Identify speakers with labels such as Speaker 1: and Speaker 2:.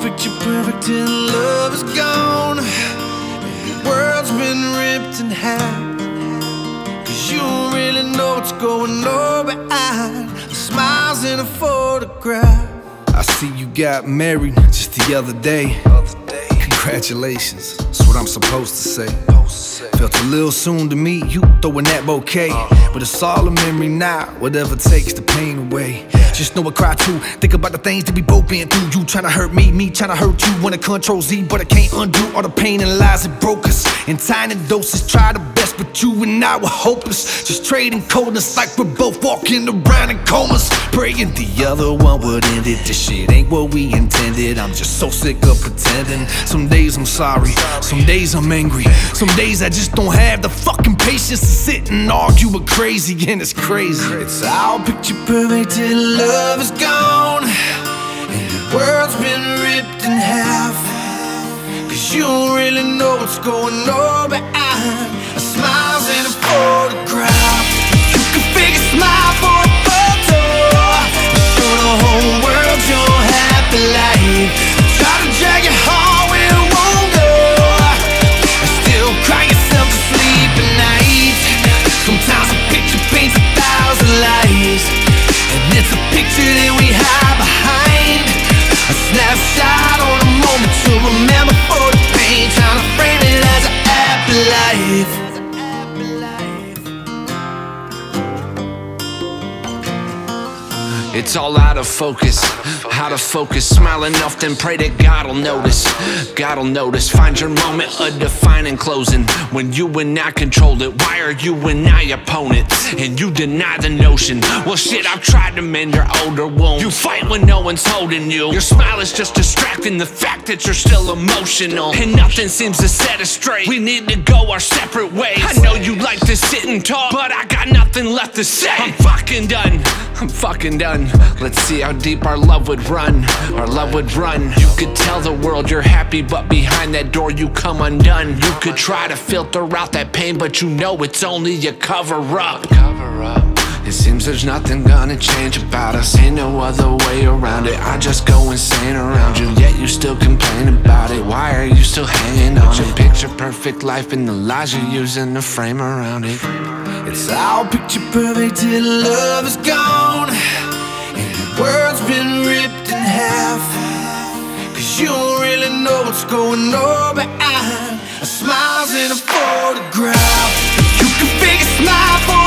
Speaker 1: picture perfect till love is gone. World's been ripped in half. Cause you don't really know what's going on behind the smiles in a photograph. I see you got married just the other day. Congratulations, that's what I'm supposed to say. Felt a little soon to meet you throwing that bouquet. But it's all a memory now, whatever takes the pain away. Just know I cry too. Think about the things that we both been through. You tryna hurt me, me tryna hurt you. Wanna control Z, but I can't undo all the pain and lies that broke us. In tiny doses, try the best, but you and I were hopeless. Just trading coldness like we're both walking around in comas. Praying the other one would end it. This shit ain't what we intended. I'm just so sick of pretending. Some days I'm sorry, some days I'm angry. Some days I just don't have the fucking patience to sit and argue with crazy, and it's crazy. It's all picture perfect till love is gone. And the world's been ripped in half. Cause you don't really know what's going on behind picture that we hide behind. A snapshot on a moment to remember
Speaker 2: It's all out of focus, out of focus. Smile enough, then pray that God'll notice. God'll notice. Find your moment, a defining closing. When you and I control it, why are you and I opponents? And you deny the notion. Well, shit, I've tried to mend your older wounds. You fight when no one's holding you. Your smile is just distracting the fact that you're still emotional. And nothing seems to set us straight. We need to go our separate ways. I know you like to sit and talk, but I got nothing left to say. I'm fucking done. I'm fucking done. Let's see how deep our love would run. Our love would run. You could tell the world you're happy, but behind that door you come undone. You could try to filter out that pain, but you know it's only a cover up. It seems there's nothing gonna change about us. Ain't no other way around it. I just go insane around you, yet you still complain about it. Why are you still hanging on your Picture perfect life and the lies you're using to frame around it.
Speaker 1: It's all picture perfect till love is gone. World's been ripped in half. Cause you don't really know what's going on behind a smile's in a photograph. You can fake a smile for